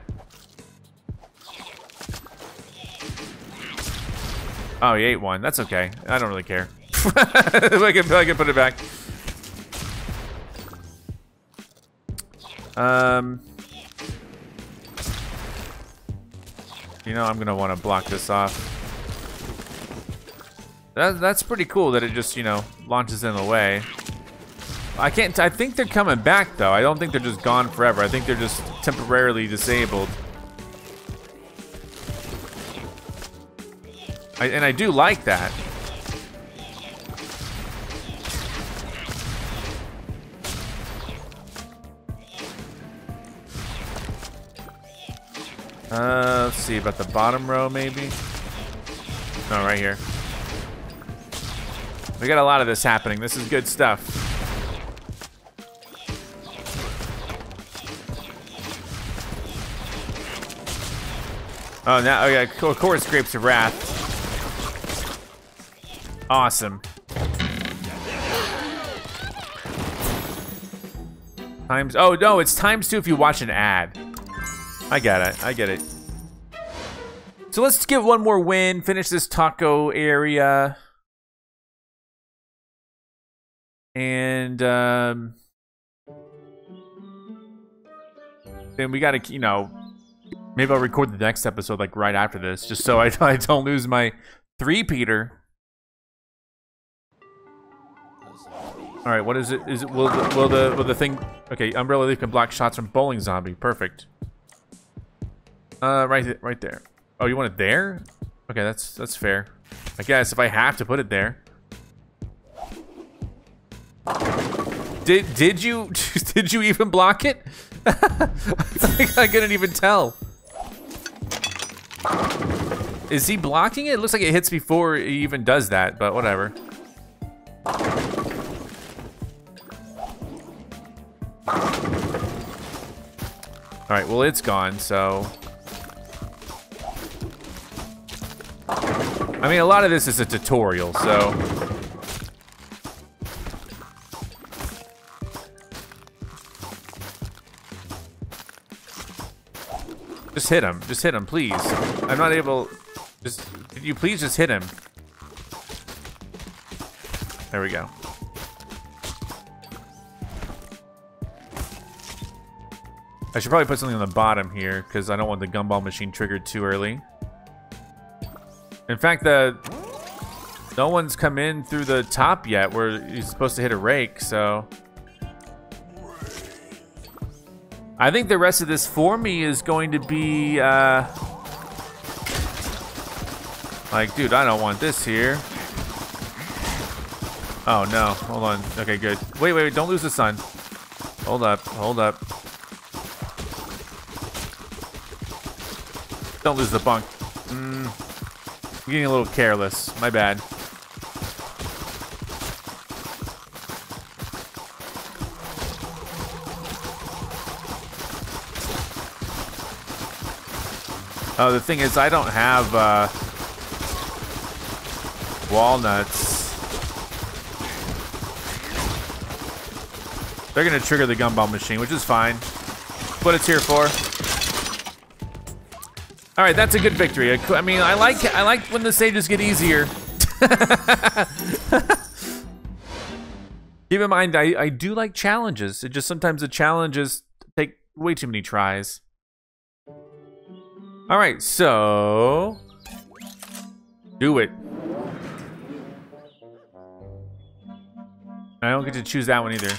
Oh, he ate one. That's okay. I don't really care. I, can, I can put it back. Um, you know, I'm gonna want to block this off. That, that's pretty cool that it just, you know, launches in the way. I can't, I think they're coming back though. I don't think they're just gone forever. I think they're just temporarily disabled. I, and I do like that. Uh, let's see, about the bottom row maybe? No, right here. We got a lot of this happening. This is good stuff. Oh, now, oh yeah, of course, Grapes of Wrath. Awesome. Times, oh no, it's times two if you watch an ad. I got it, I get it. So let's get one more win, finish this taco area. And, um, then we gotta, you know, maybe I'll record the next episode like right after this, just so I, I don't lose my three-peater. All right, what is it? Is it will the, will the will the thing? Okay, umbrella leaf can block shots from bowling zombie. Perfect. Uh, right, th right there. Oh, you want it there? Okay, that's that's fair. I guess if I have to put it there. Did did you did you even block it? I I couldn't even tell. Is he blocking it? It looks like it hits before he even does that, but whatever. All right, well, it's gone, so... I mean, a lot of this is a tutorial, so... Just hit him. Just hit him, please. I'm not able... Just... Could you please just hit him? There we go. I should probably put something on the bottom here because I don't want the gumball machine triggered too early. In fact, the no one's come in through the top yet where he's supposed to hit a rake, so... I think the rest of this for me is going to be, uh... Like, dude, I don't want this here. Oh, no. Hold on. Okay, good. Wait, wait, wait. Don't lose the sun. Hold up. Hold up. Don't lose the bunk. Mm, I'm getting a little careless. My bad. Oh, the thing is, I don't have uh, walnuts. They're gonna trigger the gumball machine, which is fine. What it's here for. All right, that's a good victory. I mean, I like I like when the stages get easier. Keep in mind, I, I do like challenges. It just sometimes the challenges take way too many tries. All right, so do it. I don't get to choose that one either.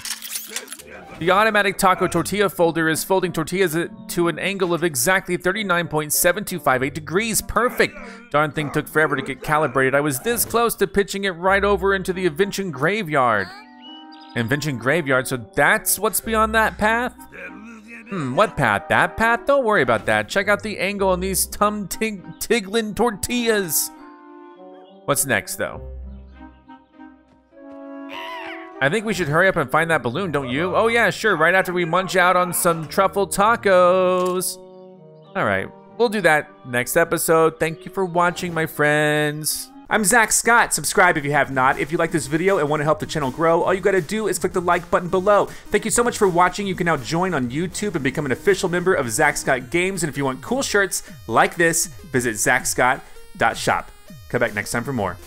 The automatic taco tortilla folder is folding tortillas to an angle of exactly 39.7258 degrees. Perfect. Darn thing took forever to get calibrated. I was this close to pitching it right over into the Invention Graveyard. Invention Graveyard, so that's what's beyond that path? Hmm, what path? That path? Don't worry about that. Check out the angle on these tum tig tiglin tortillas. What's next, though? I think we should hurry up and find that balloon, don't you? Oh yeah, sure, right after we munch out on some truffle tacos. All right, we'll do that next episode. Thank you for watching, my friends. I'm Zack Scott. Subscribe if you have not. If you like this video and want to help the channel grow, all you gotta do is click the like button below. Thank you so much for watching. You can now join on YouTube and become an official member of Zack Scott Games. And if you want cool shirts like this, visit zackscott.shop. Come back next time for more.